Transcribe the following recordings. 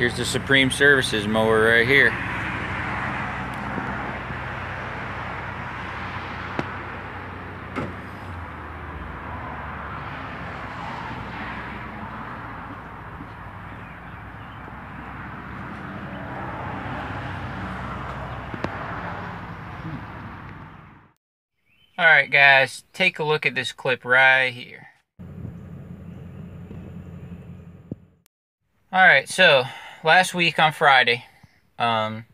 Here's the Supreme Services mower right here. Alright guys, take a look at this clip right here. Alright, so last week on Friday, um,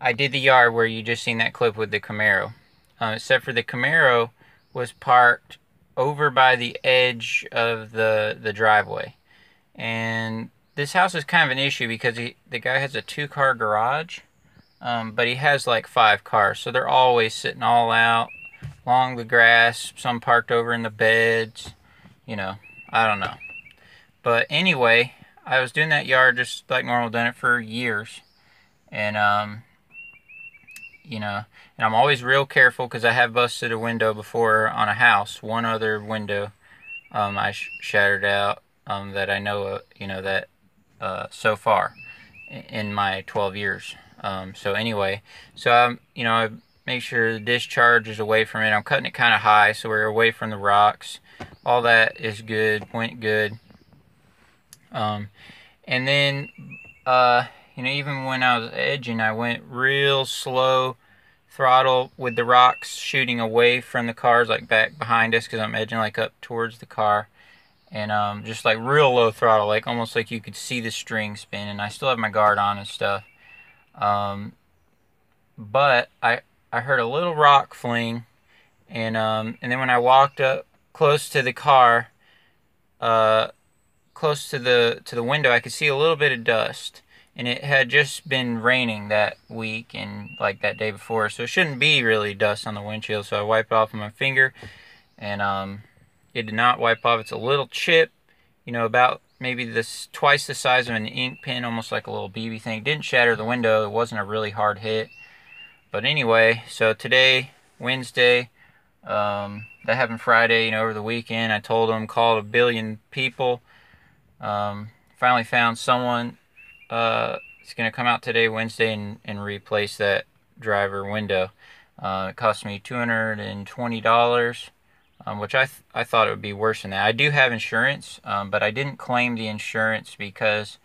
I did the yard where you just seen that clip with the Camaro. Uh, except for the Camaro was parked over by the edge of the, the driveway. And this house is kind of an issue because he, the guy has a two-car garage, um, but he has like five cars. So they're always sitting all out along the grass, some parked over in the beds, you know, I don't know. But anyway, I was doing that yard just like normal, done it for years. And, um, you know, and I'm always real careful because I have busted a window before on a house. One other window um, I sh shattered out um, that I know, uh, you know, that uh, so far in my 12 years. Um, so anyway, so I'm, you know, I make sure the discharge is away from it. I'm cutting it kind of high so we're away from the rocks. All that is good, went good. Um, and then, uh, you know, even when I was edging, I went real slow throttle with the rocks shooting away from the cars, like back behind us, because I'm edging like up towards the car. And um, just like real low throttle, like almost like you could see the string spin. And I still have my guard on and stuff. Um, but I I heard a little rock fling, and um, and then when I walked up close to the car, uh, close to the to the window, I could see a little bit of dust, and it had just been raining that week and like that day before, so it shouldn't be really dust on the windshield. So I wiped it off with my finger, and um, it did not wipe off. It's a little chip, you know, about maybe this twice the size of an ink pen, almost like a little BB thing. It didn't shatter the window. It wasn't a really hard hit. But anyway, so today, Wednesday, um, that happened Friday, you know, over the weekend. I told them, called a billion people um, finally found someone uh, it's going to come out today, Wednesday, and, and replace that driver window. Uh, it cost me $220, um, which I, th I thought it would be worse than that. I do have insurance, um, but I didn't claim the insurance because,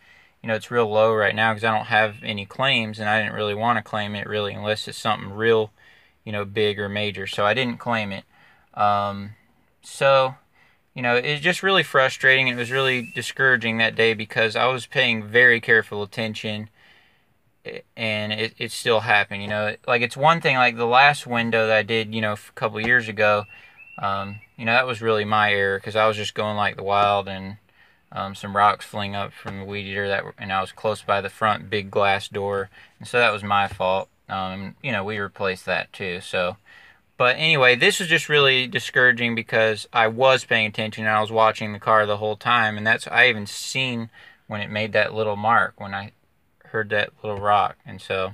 you know, it's real low right now because I don't have any claims, and I didn't really want to claim it really unless it's something real, you know, big or major. So I didn't claim it. Um, so you know, it's just really frustrating. It was really discouraging that day because I was paying very careful attention and it, it still happened, you know. Like, it's one thing, like the last window that I did, you know, a couple years ago, um, you know, that was really my error because I was just going like the wild and um, some rocks fling up from the weed eater that and I was close by the front big glass door. And so that was my fault. Um, you know, we replaced that too. So, but anyway, this is just really discouraging because I was paying attention and I was watching the car the whole time. And that's, I even seen when it made that little mark when I heard that little rock. And so,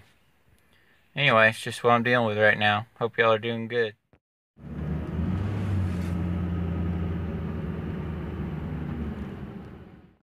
anyway, it's just what I'm dealing with right now. Hope y'all are doing good.